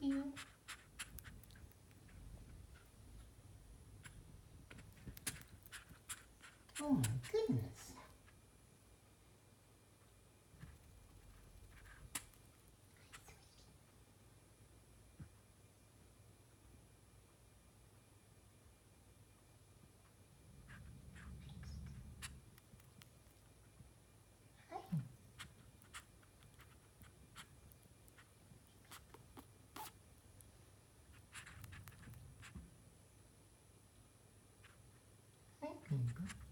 you. Oh my goodness. Hi,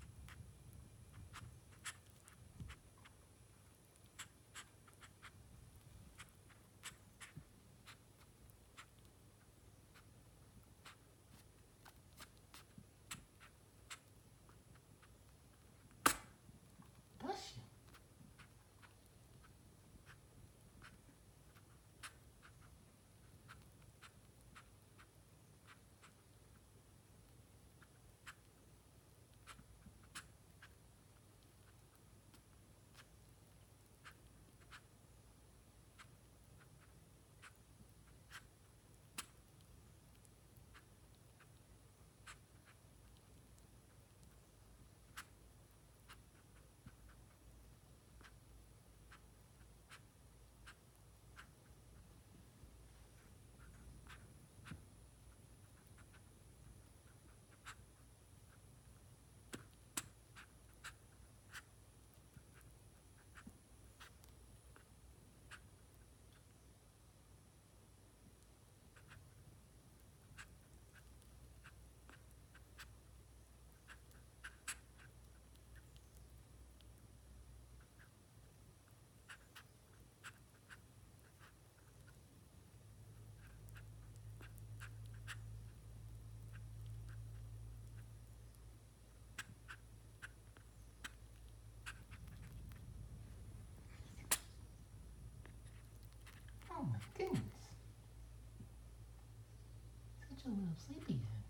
Oh my goodness. Such a little sleepyhead.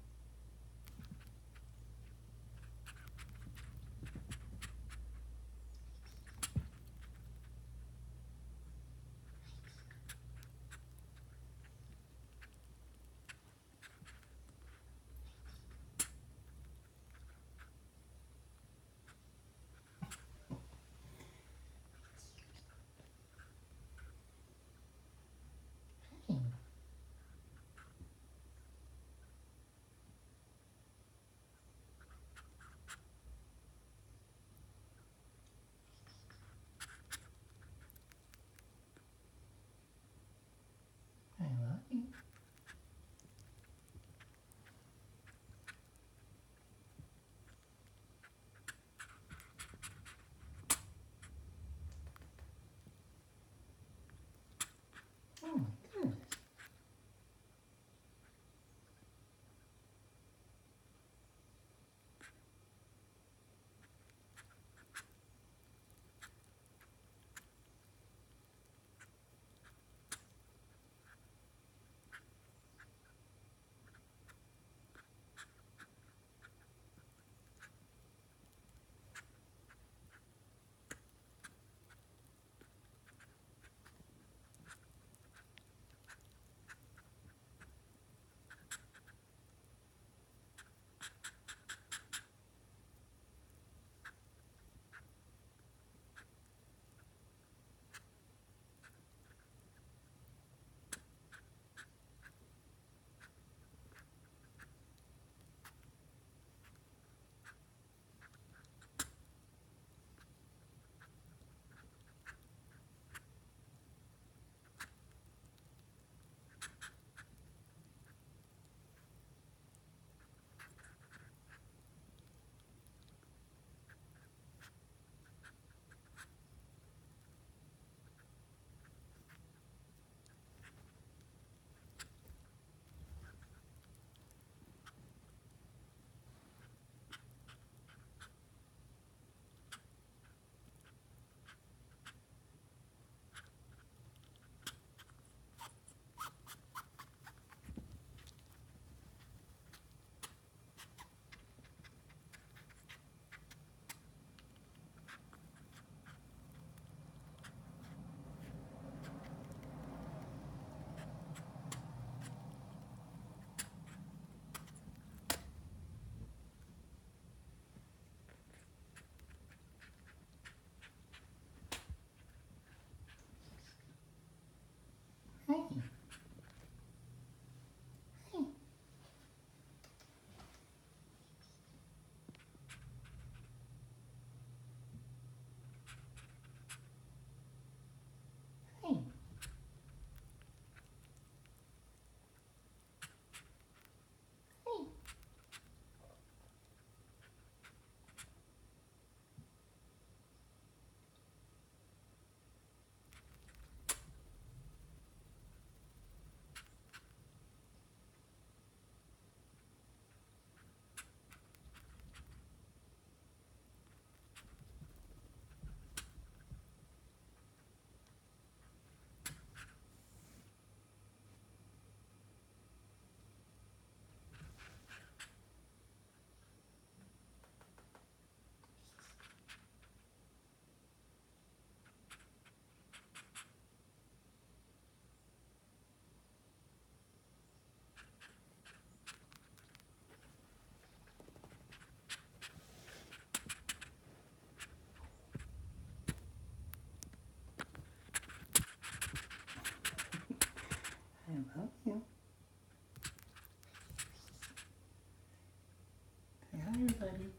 everybody?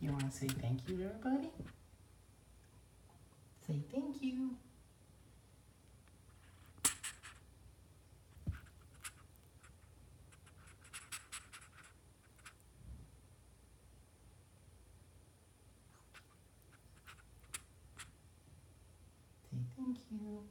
You want to say thank you to everybody? Say thank you. Say thank you.